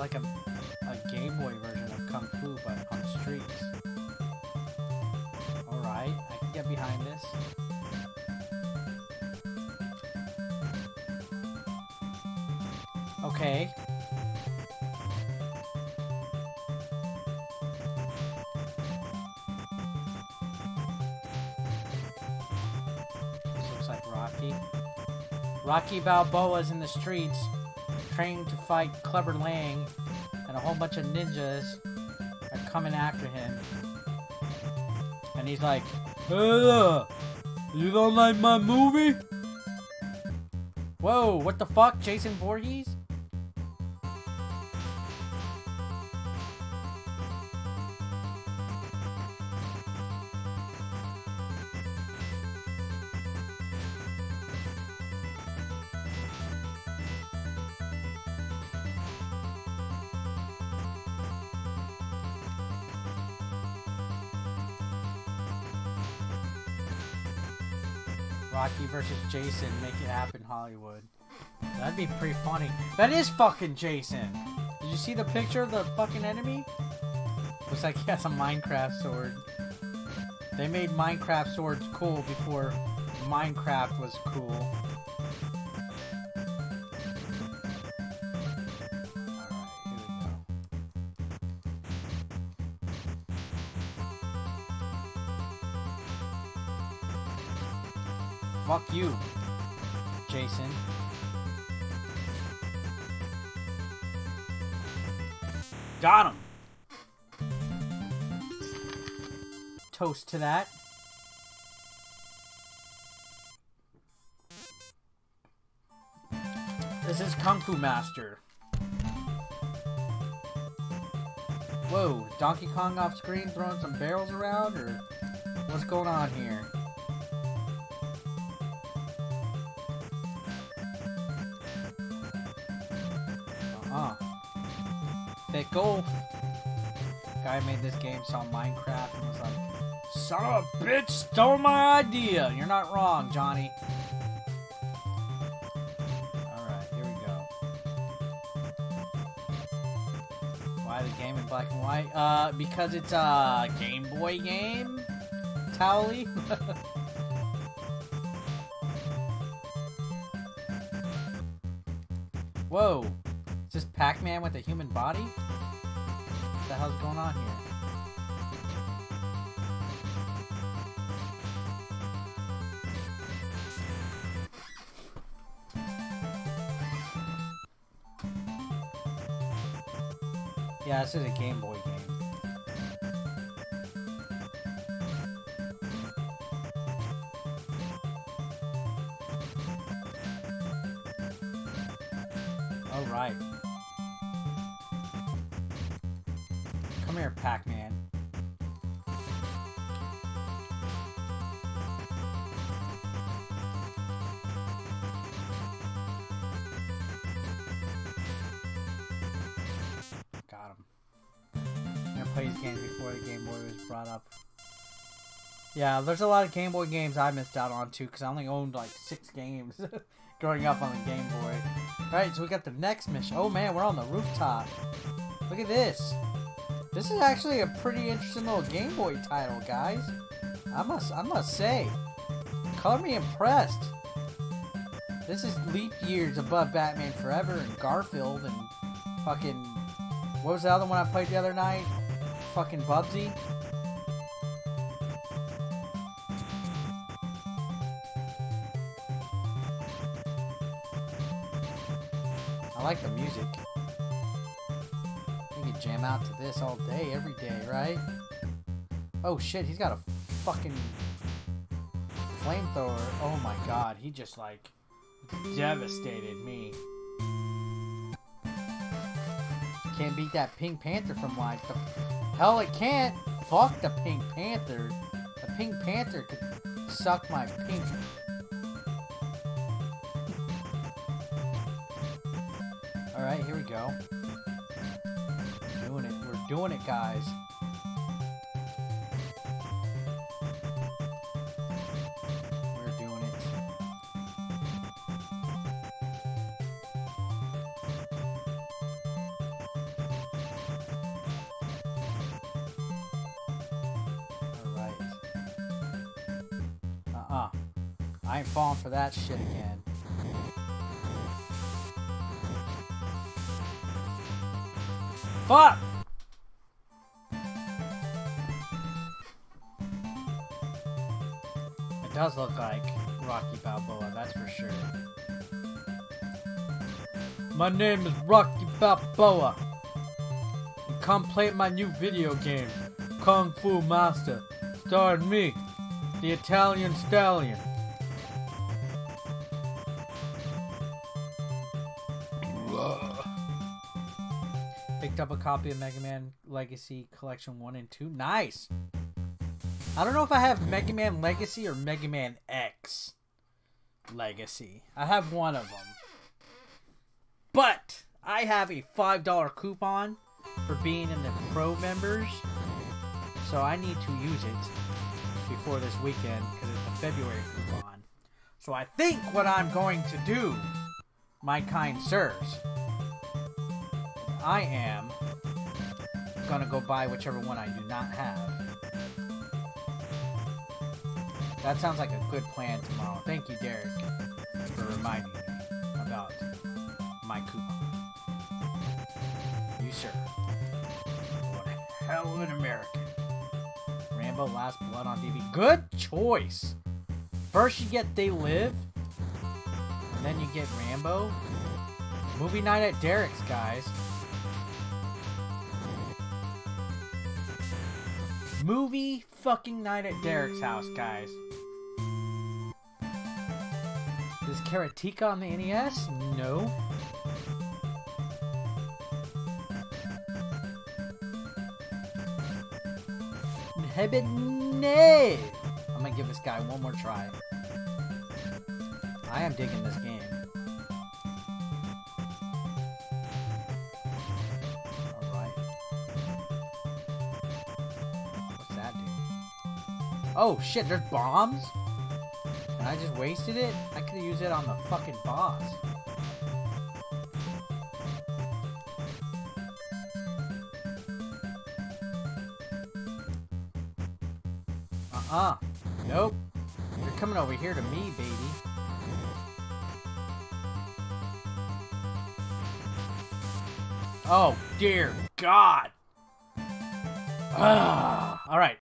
like a, a Game Boy version of Kung Fu, but on the streets. Alright, I can get behind this. Okay. Looks like Rocky. Rocky Balboa's in the streets, training to fight Clubber Lang, and a whole bunch of ninjas are coming after him. And he's like, "Uh, you don't like my movie? Whoa, what the fuck, Jason Voorhees? Rocky versus Jason, make it happen, Hollywood. That'd be pretty funny. That is fucking Jason! Did you see the picture of the fucking enemy? Looks like he has a Minecraft sword. They made Minecraft swords cool before Minecraft was cool. Fuck you, Jason. Got him! Toast to that. This is Kung Fu Master. Whoa, Donkey Kong off screen throwing some barrels around, or what's going on here? Fickle. Guy made this game, saw Minecraft, and was like, Son of a bitch, stole my idea! You're not wrong, Johnny. Alright, here we go. Why the game in black and white? Uh, because it's a Game Boy game? Towley? Whoa! Is this Pac-Man with a human body? The hell's going on here? Yeah, this is a Game Boy game. All Pac-Man. Got him. I played these games before the Game Boy was brought up. Yeah, there's a lot of Game Boy games I missed out on too, because I only owned like six games growing up on the Game Boy. Alright, so we got the next mission. Oh man, we're on the rooftop. Look at this. This is actually a pretty interesting little Game Boy title, guys. I must I must say. Color me impressed. This is leap years above Batman Forever and Garfield and fucking what was the other one I played the other night? Fucking Bubsy. I like the music. Jam out to this all day, every day, right? Oh shit, he's got a fucking flamethrower. Oh my god, he just like devastated me. Can't beat that Pink Panther from like the hell it can't. Fuck the Pink Panther. The Pink Panther could suck my pink. Alright, here we go doing it, guys. We're doing it. Alright. Uh-uh. I ain't falling for that shit again. Fuck! It does look like Rocky Balboa, that's for sure. My name is Rocky Balboa. And come play my new video game, Kung Fu Master, starring me, the Italian Stallion. Picked up a copy of Mega Man Legacy Collection 1 and 2. Nice! I don't know if I have Mega Man Legacy or Mega Man X Legacy. I have one of them. But I have a $5 coupon for being in the pro members. So I need to use it before this weekend because it's a February coupon. So I think what I'm going to do, my kind sirs, I am gonna go buy whichever one I do not have. That sounds like a good plan tomorrow. Thank you, Derek, for reminding me about my coupon. You, sir. What a hell of an American. Rambo Last Blood on DVD. Good choice. First you get They Live, and then you get Rambo. Movie night at Derek's, guys. Movie fucking night at Derek's house, guys. Is Karateka on the NES? No. Hebene! I'm gonna give this guy one more try. I am digging this game. Oh shit, there's bombs? And I just wasted it? I could have used it on the fucking boss. Uh-uh. Nope. You're coming over here to me, baby. Oh, dear God. Ah. All right.